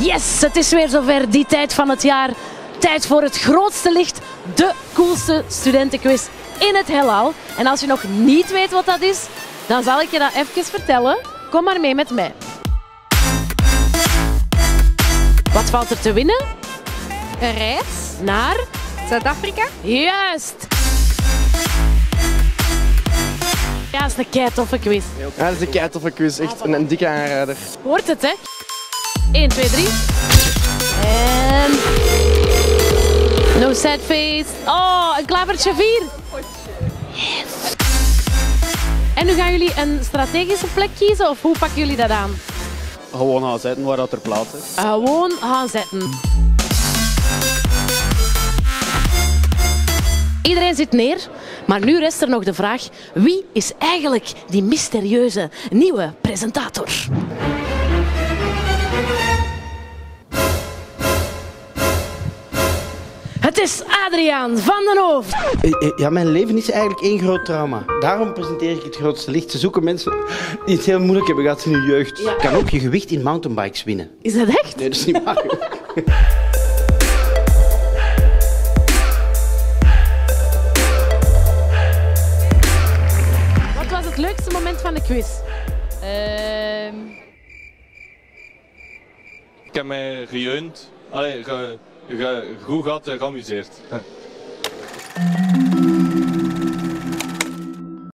Yes, het is weer zover die tijd van het jaar. Tijd voor het grootste licht, de coolste studentenquiz in het heelal. En als je nog niet weet wat dat is, dan zal ik je dat even vertellen. Kom maar mee met mij. Wat valt er te winnen? Een reis? Naar? Zuid-Afrika? Juist! Ja, dat is een kei toffe quiz. Ja, dat is een kei toffe quiz. Echt een, een dikke aanrader. Hoort het, hè? 1, 2, 3. En... No sad face. Oh, een klavertje 4. Yes. En nu gaan jullie een strategische plek kiezen of hoe pakken jullie dat aan? Gewoon gaan zitten waar dat er plaats is. Gewoon gaan zetten. Iedereen zit neer, maar nu rest er nog de vraag: wie is eigenlijk die mysterieuze nieuwe presentator? Het is Adriaan van den Hoofd. Eh, eh, Ja, mijn leven is eigenlijk één groot trauma. Daarom presenteer ik het grootste licht. Ze zoeken mensen die het heel moeilijk hebben gehad in hun jeugd. Ja. Je kan ook je gewicht in mountainbikes winnen. Is dat echt? Nee, dat is niet waar. Wat was het leukste moment van de quiz? Ehm, Ik heb mij gejeund, allee, ge, goed gehad en geamuseerd.